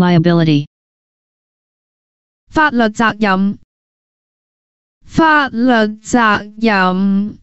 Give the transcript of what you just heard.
liability, 法律責任，法律責任。